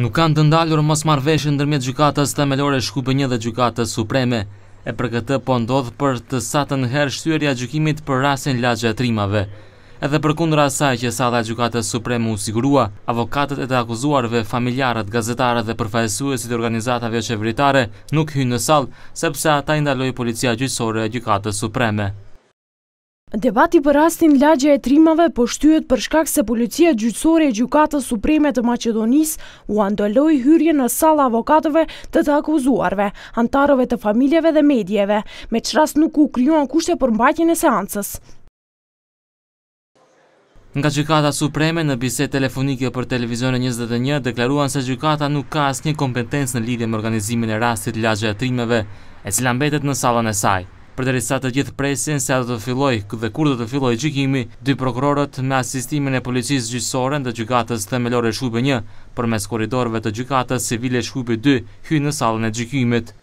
Nuk kanë të ndalur mosmarrëveshjet ndërmjet gjykatës themelore Shkupi një dhe gjykatës supreme, e për këtë po ndodh për të satën herë shtyrja e gjykimit për rastin Lagja e Trimave. Edhe përkundër asaj që salla e gjykatës supreme u sigurua, avokatët e të akuzuarve, familjarët, gazetarët dhe përfaqësuesit e organizatave joqeveritare nuk hynë në sallë, sepse ata i ndaloi policia gjyqësore e gjykatës supreme. Debati për rastin Lagja e Trimave po shtyhet për shkak se Policia Gjyqësore e Gjykatës Supreme të Maqedonisë ua ndaloi hyrjen në sallë avokatëve të të akuzuarve, anëtarëve të familjeve dhe medieve, me ç'rast nuk u krijuan kushte për mbajtjen e seancës. Nga Gjykata Supreme, në bisedë telefonike për Televizionin njëzet e një, deklaruan se gjykata nuk ka asnjë kompetencë në lidhje me organizimin e rastit Lagja e Trimave, e cila mbahet në sallën e saj. Përderisa të gjithë presin se a do të fillojë dhe kur do të fillojë gjykimi, dy prokurorët, me asistimin e Policisë Gjyqësore të Gjykatës Themelore Shkupi një, përmes korridoreve të Gjykatës Civile Shkupi dy, hynë në sallën e gjykimit.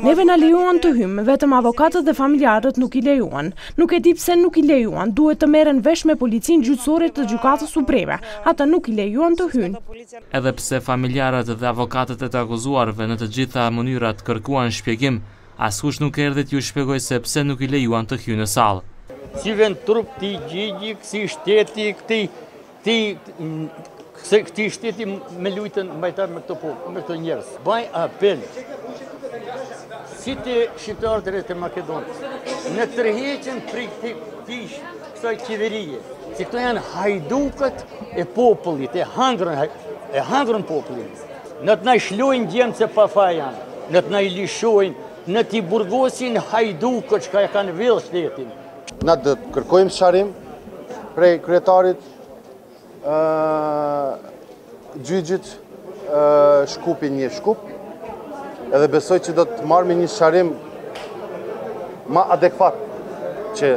Neve na lejuan të hyjmë, vetëm avokatët dhe familjarët nuk i lejuan. Nuk e di pse nuk i lejuan, duhet të merren vesh me Policinë Gjyqësore të Gjykatës Supreme, ata nuk i lejuan të hyjnë. Edhe pse familjarët dhe avokatët e të akuzuarve në të gjitha mënyrat kërkuan shpjegim, askush nuk erdhi t'iu shpjegojë se pse nuk i lejuan të hyjnë në sallë. S'i vjen turp këtij gjyqi, këtij shteti këtij Ti se këtij shteti me lujt e me u tall me këto po, me këto njerëz. Baj apel, si te shqiptarët edhe te makedonët, të tërheqen prej këtij prej kësaj qeverije, se këto janë hajdukët e popullit, e hangrën, e hangrën popullin, ne të na i lshojnë djemtë se pafaj janë, ne të na i lëshojnë, e t'i burgosin hajdukët çka e kanë vjedh shtetin, Na do të kërkojmë sqarim prej kryetarit gjyqit Shkupi një Shkup. Edhe besoj që do të marrmi një sqarim ma adekuat që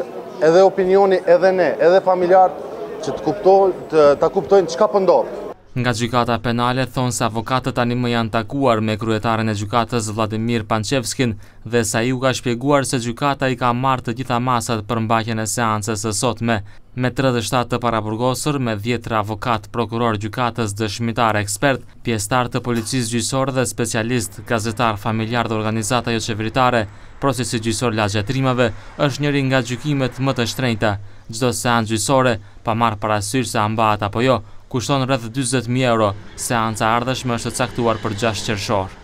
edhe opinioni edhe ne, edhe familjarët që të kuptojnë të ta kuptojnë çka po ndodh. Nga Gjykata Penale thonë se avokatët tanimë janë takuar me kryetarin e gjykatës Vlladimir Pançevskin, dhe se ai u ka shpjeguar se gjykata i ka marrë të gjitha masat për mbajtjen e seancës së sotme, me tridhjetë e shtatë të paraburgosur, me dhjetëra avokatë, prokurorë, gjykatës, dëshmitarë, ekspertë, pjesëtarë të policisë gjyqësore dhe specialistë, gazetarë, familjarë dhe organizata joqeveritare, procesi gjyqësor Lagja e Trimave është njëri nga gjykimet më të shtrenjta, çdo seancë gjyqësore, pa marrë parasysh se a mbahet apo jo, kushton rreth dyzet mijë euro, seanca e ardhshme është caktuar për gjashtë qershor.